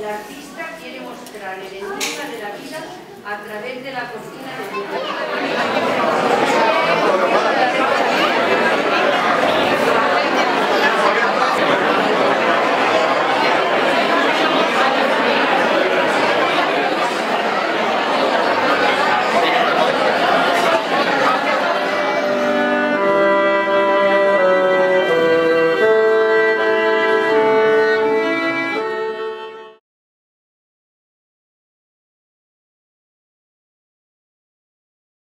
La artista quiere mostrar el enigma de la vida a través de la cocina de